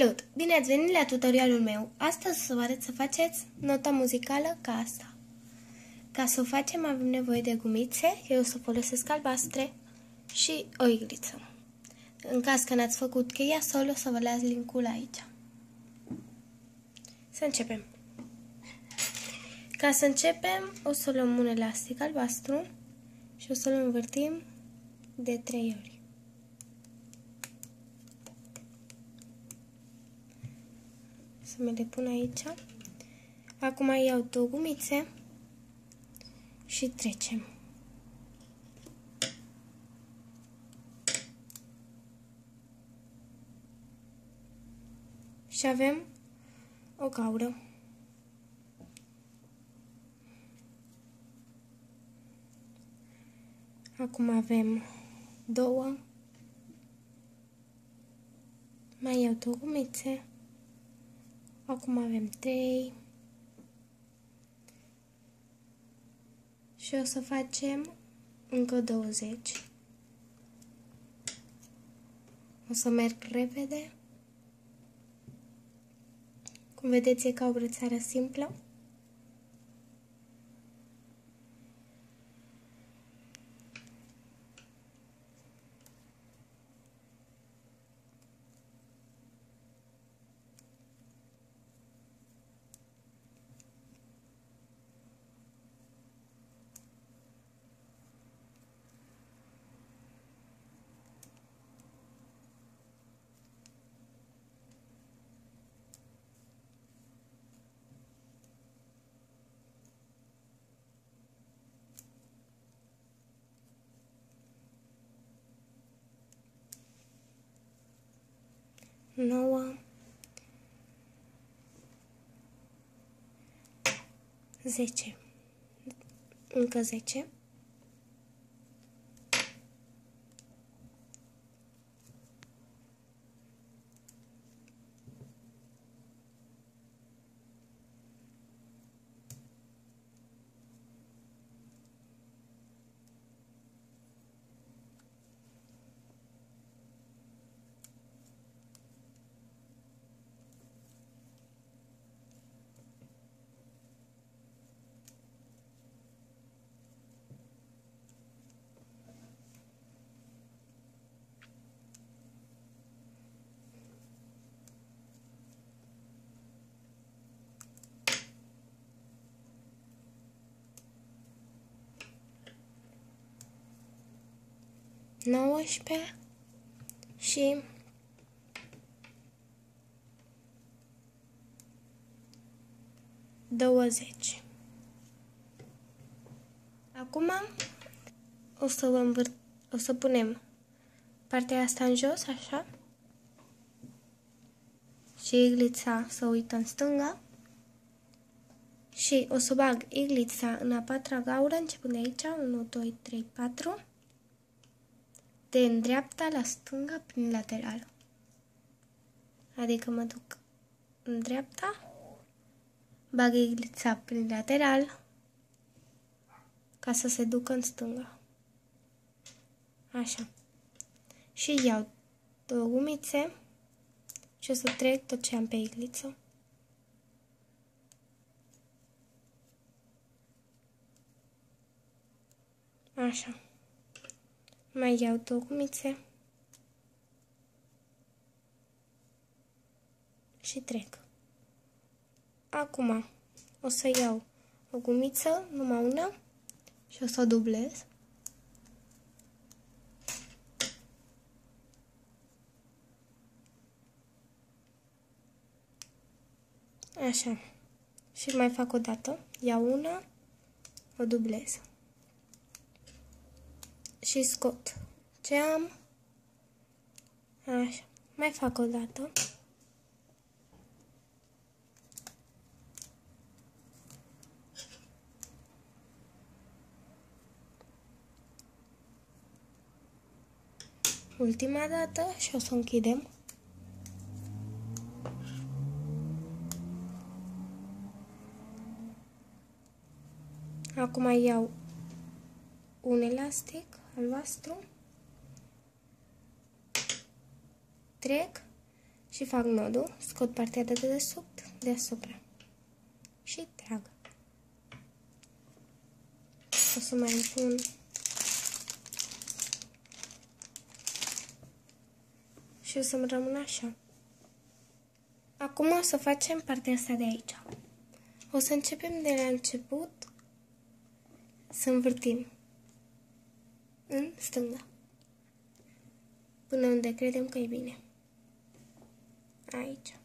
Salut! Bine ați venit la tutorialul meu. Astăzi o să vă arăt să faceți nota muzicală ca asta. Ca să o facem avem nevoie de gumițe, eu o să folosesc albastre și o igliță. În caz că n-ați făcut cheia sol, o să vă las linkul aici. Să începem. Ca să începem, o să luăm un elastic albastru și o să-l învârtim de 3 ori. Să mi le pun aici. Acum iau două gumițe și trecem. Și avem o gaură. Acum avem două. Mai iau două gumițe. Acum avem 3. Și o să facem încă 20. O să merg repede. Cum vedeți, e ca o brățară simplă. Nouă, zece, încă zece, nouăsprezece și douăzeci. Acum o să vă învârt, o să punem partea asta în jos, așa, și iglița să uită în stânga și o să bag iglița în a patra gaură, începând de aici, 1, 2, 3, 4, de în dreapta la stânga prin lateral. Adică mă duc în dreapta, bag iglița prin lateral, ca să se ducă în stânga. Așa. Și iau două gumițe și o să trec tot ce am pe igliță. Așa. Mai iau două gumițe și trec. Acum o să iau o gumiță, numai una, și o să o dublez. Așa. Și mai fac o dată. Iau una, o dublez și scot ce am. Așa. Mai fac o dată. Ultima dată și o să închidem. Acum iau un elastic albastru, trec și fac nodul, scot partea de dedesubt deasupra și trag. O să mai pun și o să-mi rămână așa. Acum o să facem partea asta de aici. O să începem de la început să învârtim în stânga până unde credem că e bine. Aici.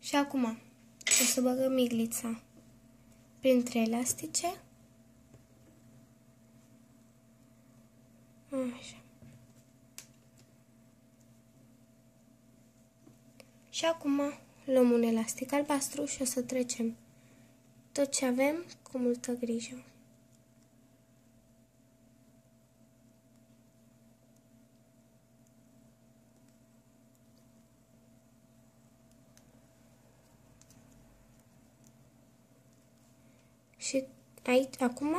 Și acum o să băgăm iglița printre elastice. Așa. Și acum luăm un elastic albastru și o să trecem tot ce avem cu multă grijă. Și aici, acum,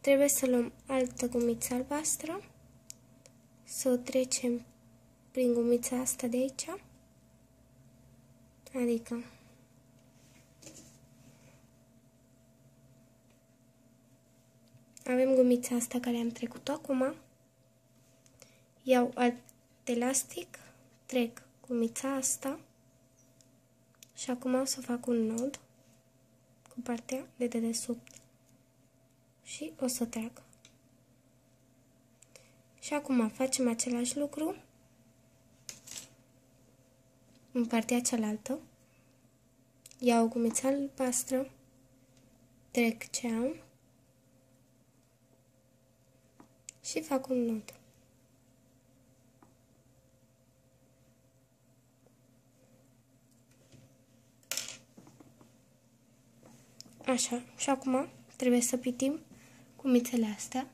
trebuie să luăm altă gumiță albastră, să o trecem prin gumița asta de aici, adică. Avem gumița asta care am trecut-o acum, iau alt elastic, trec gumița asta. Și acum o să fac un nod cu partea de dedesubt și o să trag. Și acum facem același lucru în partea cealaltă. Iau gumița albastră, trec ce am și fac un nod. Așa, și acum trebuie să pitim cu mițele astea.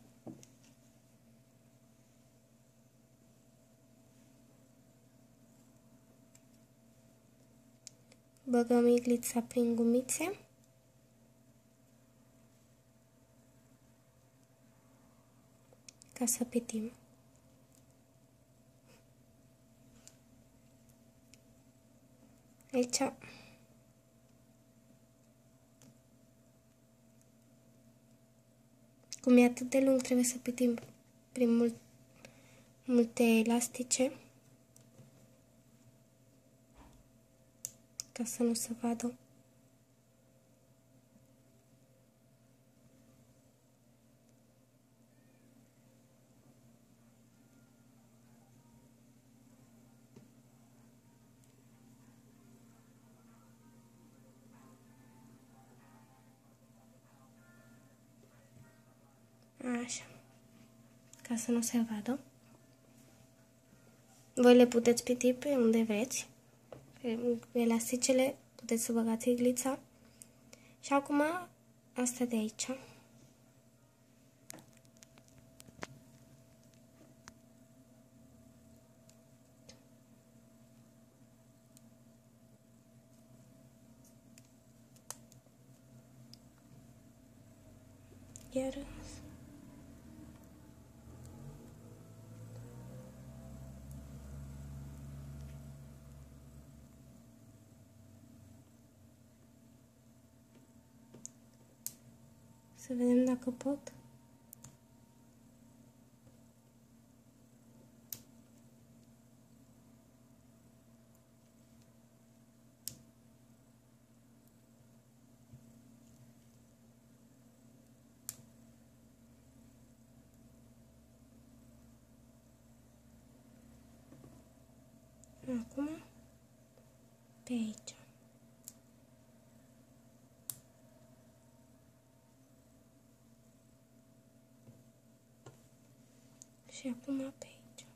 Băgăm iglița prin gumițe. Ca să pitim. Aici Cum e atât de lung, trebuie să pitim prin mult, multe elastice ca să nu se vadă. Așa. Ca să nu se vadă. Voi le puteți piti pe unde vreți. Pe elasticele puteți să băgați iglița. Și acum asta de aici. Iar Să vedem dacă pot. Acum, pe aici. Și acum pe aici.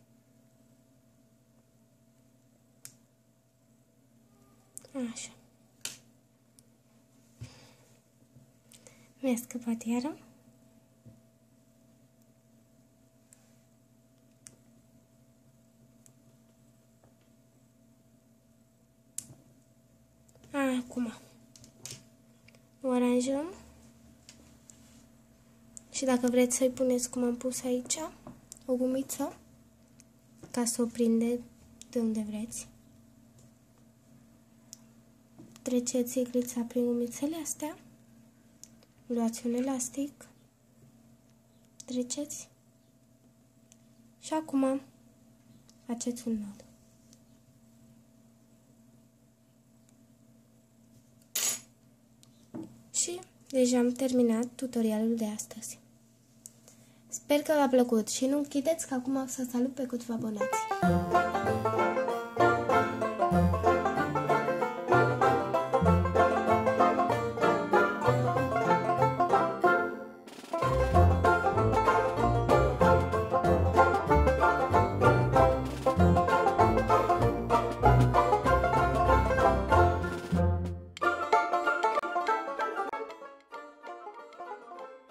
Așa. Mi-a scăpat iară. Acum o aranjăm și dacă vreți să-i puneți cum am pus aici, o gumiță ca să o prinde de unde vreți. Treceți iglița prin gumițele astea. Luați un elastic. Treceți. Și acum faceți un nod. Și deja am terminat tutorialul de astăzi. Sper că v-a plăcut și nu închideți că acum o să salut pe câțiva abonați.